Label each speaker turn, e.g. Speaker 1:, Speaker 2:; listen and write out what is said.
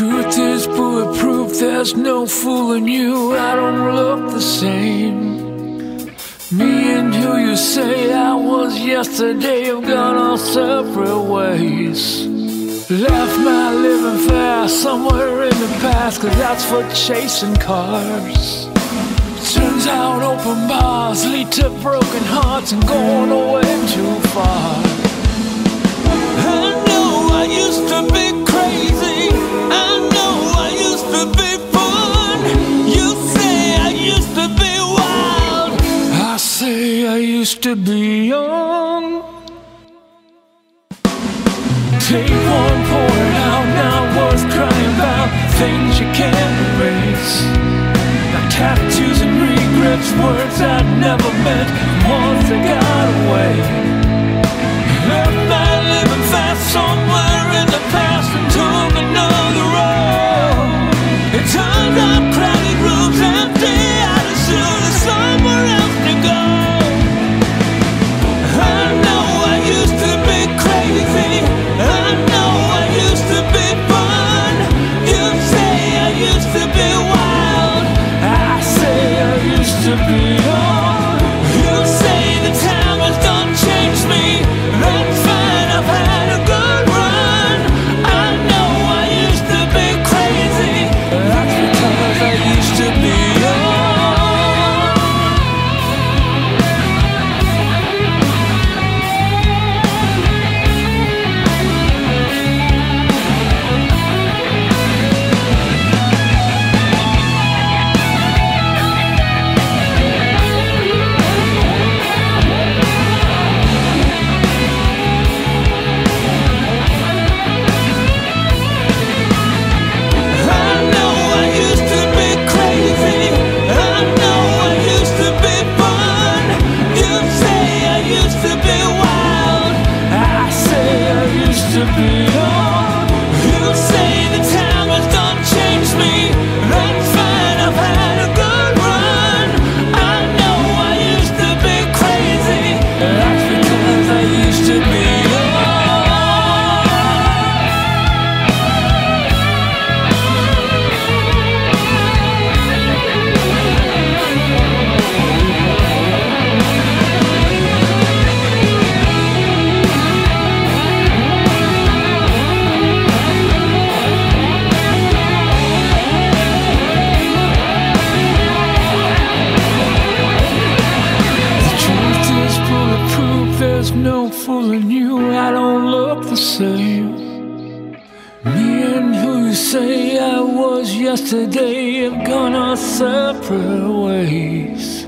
Speaker 1: Truth is bulletproof, there's no fooling you. I don't look the same. Me and who you say I was yesterday have gone our separate ways. Left my living fast somewhere in the past, cause that's for chasing cars. Turns out open bars lead to broken hearts and going away say I used to be young. Take one, pour it out. Now was crying about things you can't erase. Now tattoos and regrets, words I never meant, ones that got away. There's no fooling you. I don't look the same. Me and who you say I was yesterday have gone our separate ways.